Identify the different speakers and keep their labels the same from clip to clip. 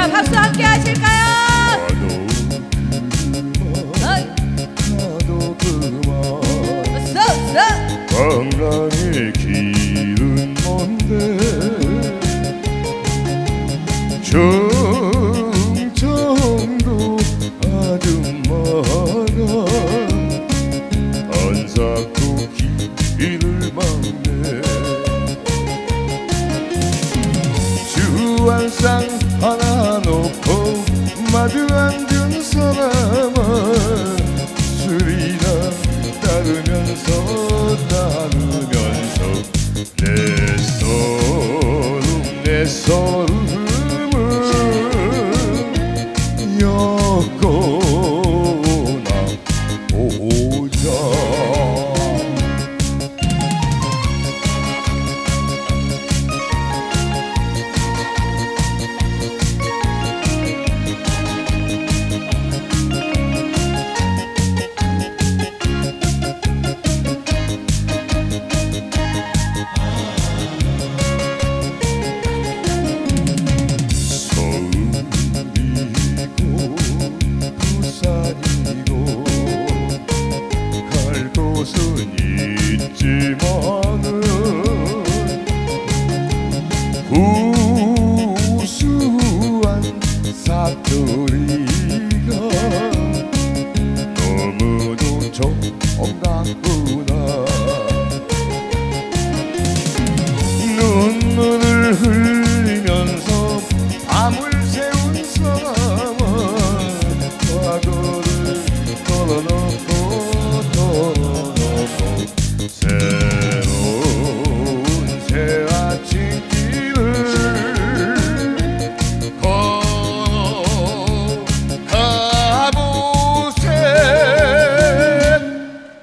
Speaker 1: 자 박수 함께 하실까요?
Speaker 2: 건강의 길은 먼데 충청도 아줌마가 안삭도 길을 막네 주안상 그 앉은 사람은 술이나 따르면서 따르면서 내 소름 내 소름을 엮거나 오자.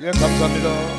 Speaker 2: 예, 감사합니다.